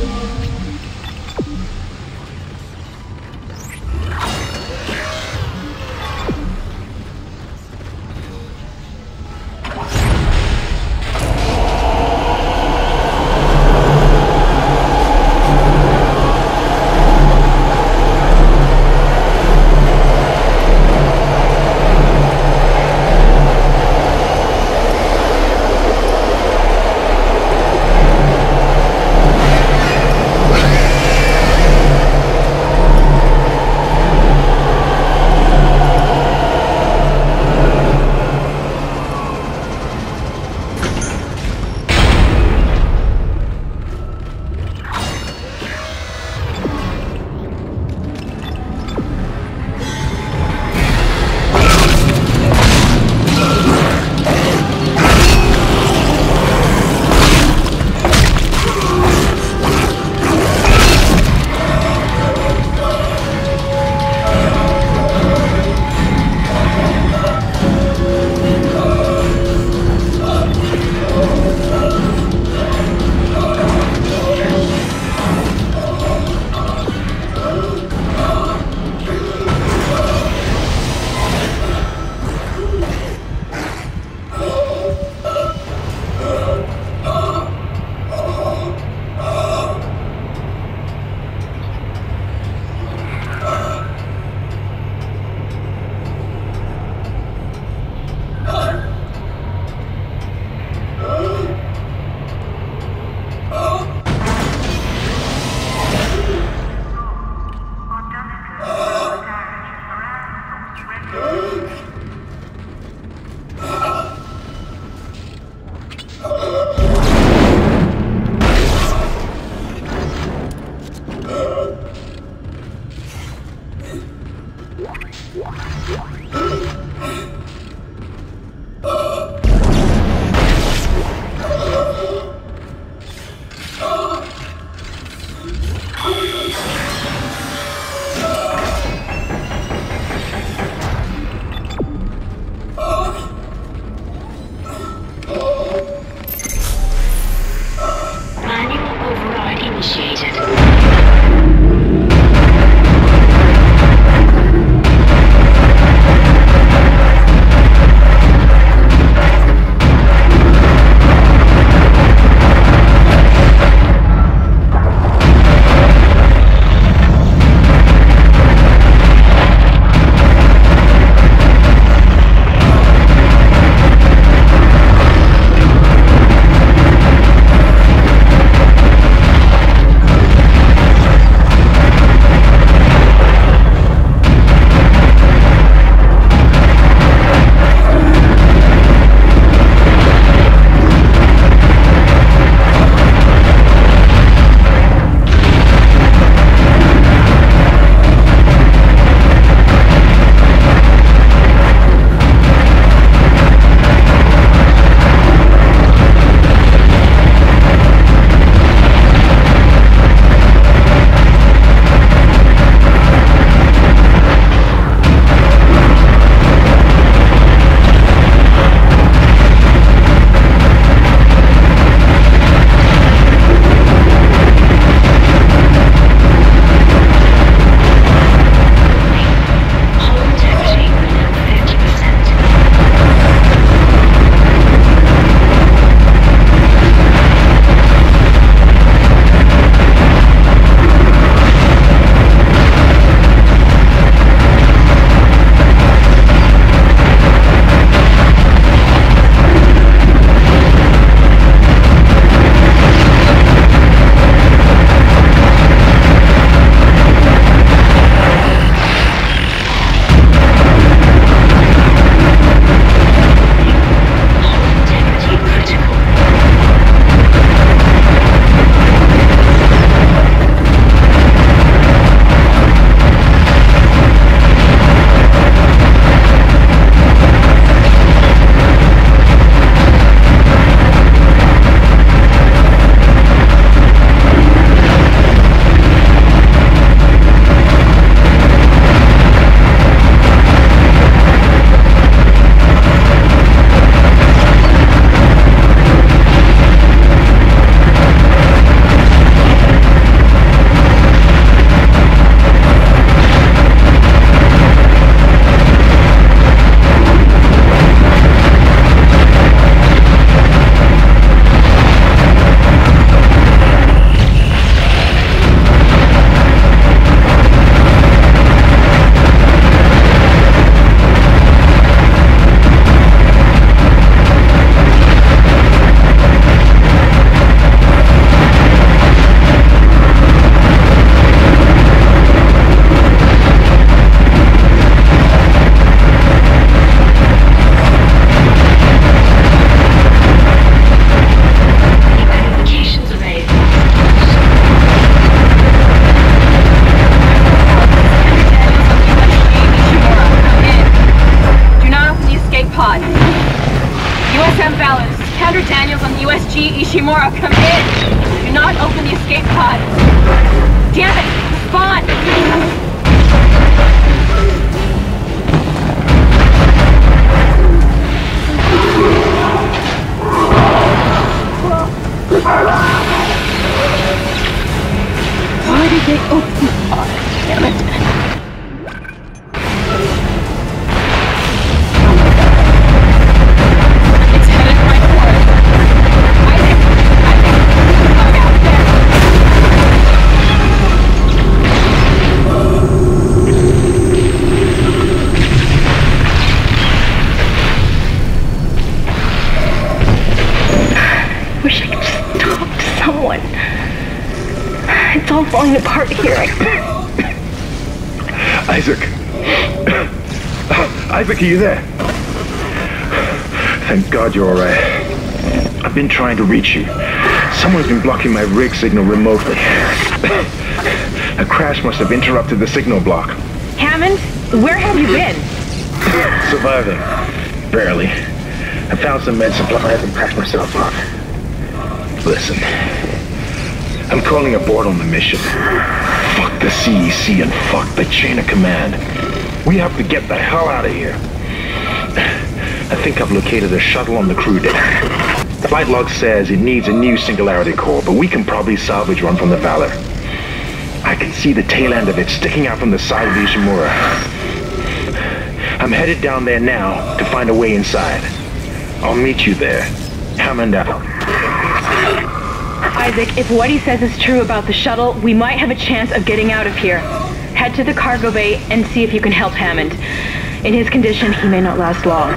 Yeah. Come on. Commander Daniels on the USG Ishimura, come in! Do not open the escape pod! Damn it! Spawn! Falling apart here. Isaac. Isaac, are you there? Thank God you're alright. I've been trying to reach you. Someone's been blocking my rig signal remotely. A crash must have interrupted the signal block. Hammond, where have you been? Surviving. Barely. I found some med supplies and packed myself up. Listen. I'm calling aboard on the mission. Fuck the CEC and fuck the chain of command. We have to get the hell out of here. I think I've located a shuttle on the crew deck. Flight log says it needs a new singularity core, but we can probably salvage one from the Valor. I can see the tail end of it sticking out from the side of the Ishimura. I'm headed down there now to find a way inside. I'll meet you there. Hammond out. Isaac, if what he says is true about the shuttle, we might have a chance of getting out of here. Head to the cargo bay and see if you can help Hammond. In his condition, he may not last long.